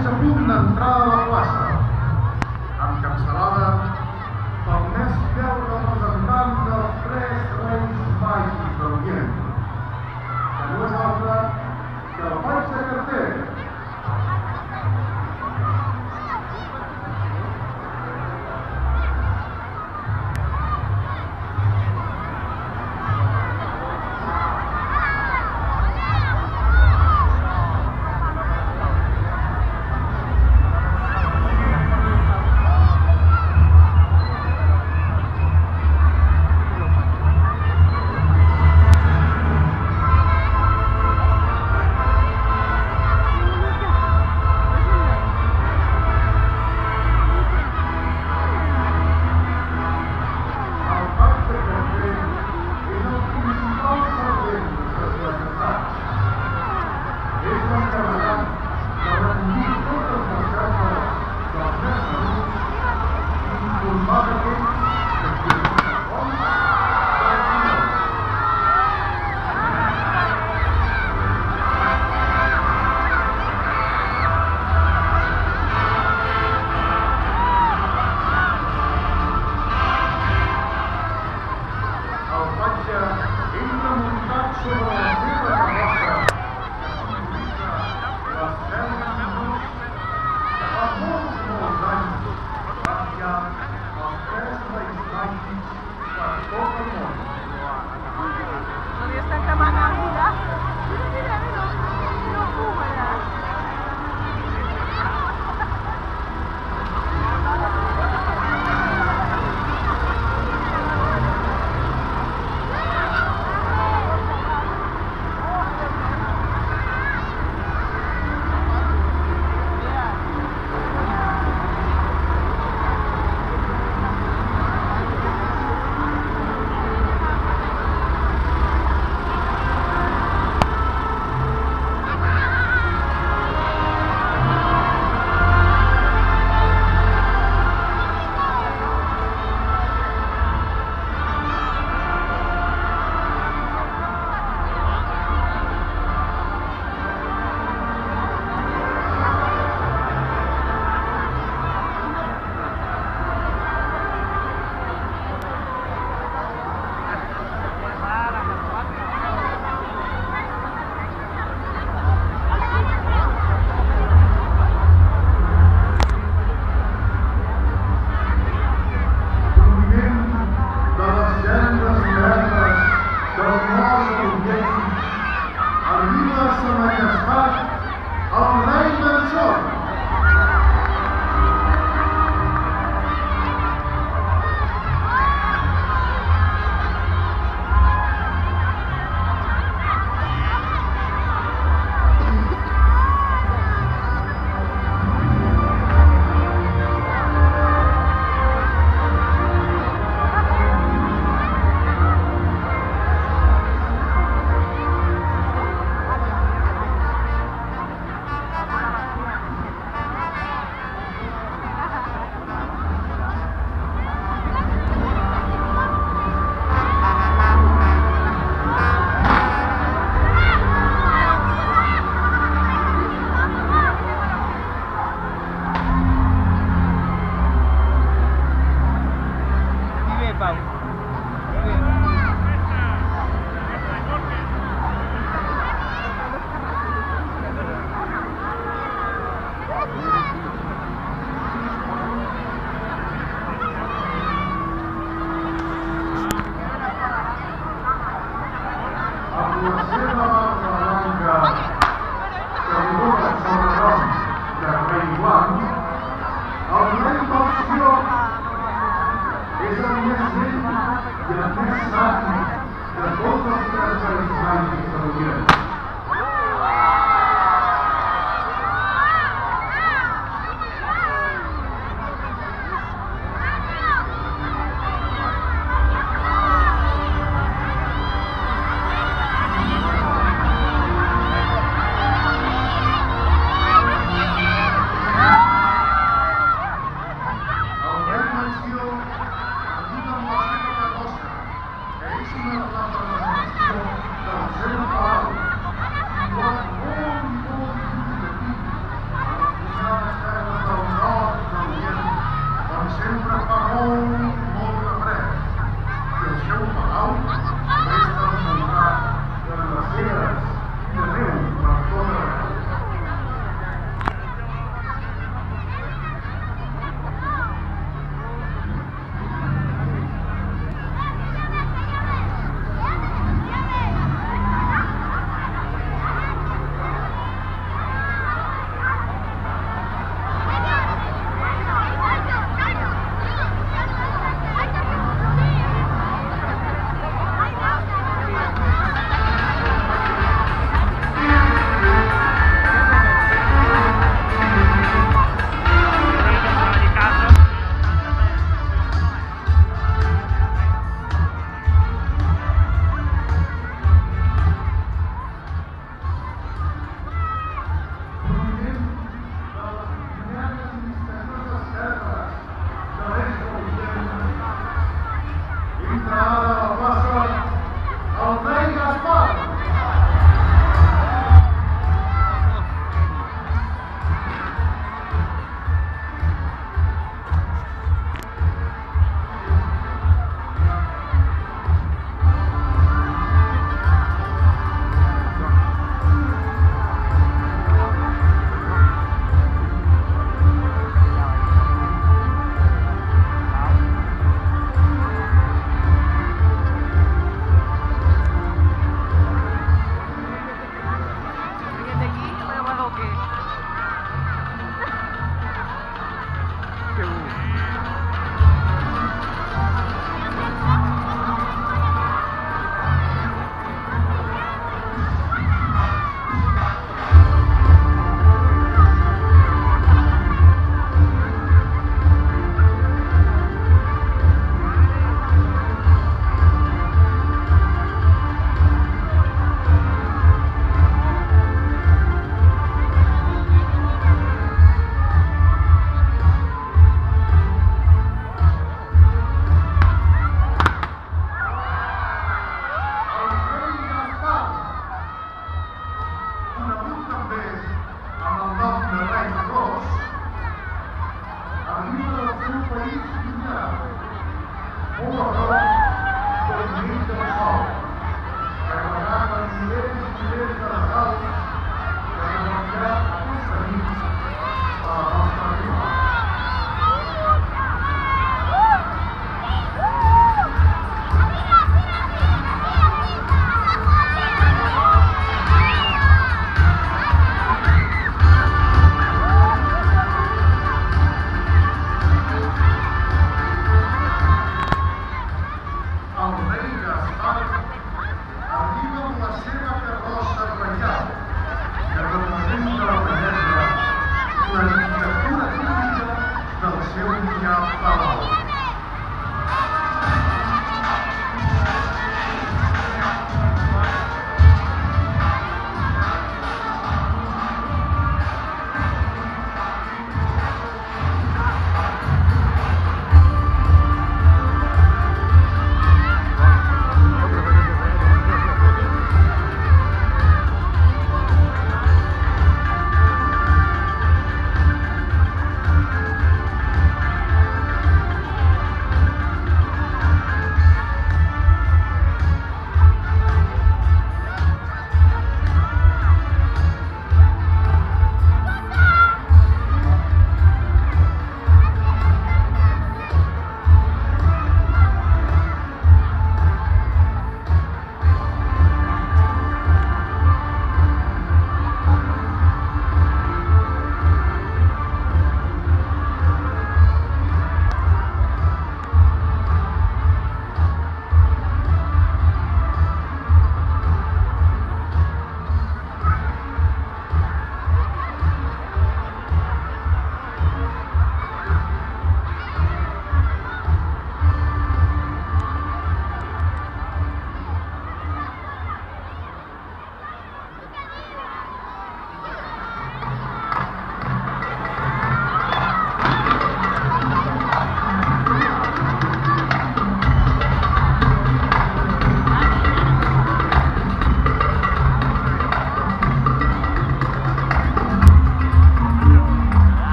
és a punt d'entrada a la plaça, encapçalada pel més fiel representant dels tres reis baixos de l'Orient, que no és altre que el baix de Carter,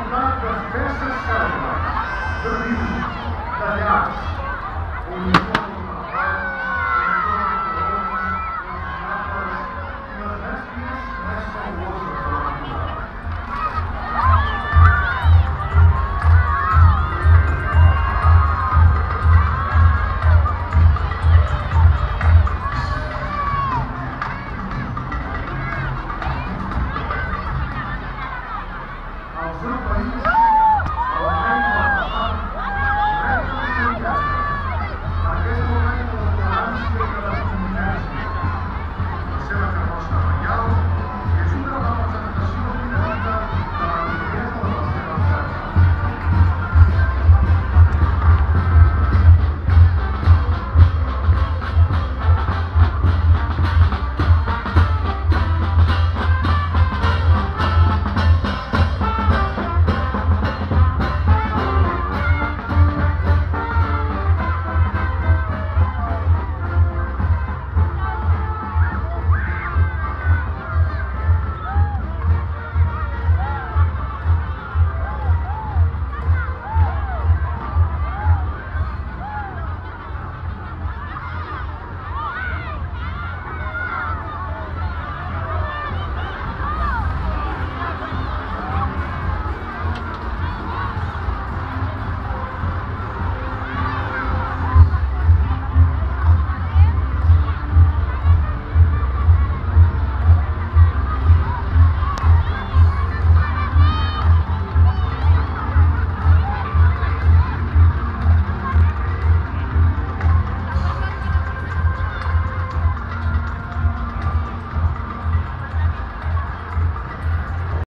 contar com as peças salvas do livro da Reais. nosso país.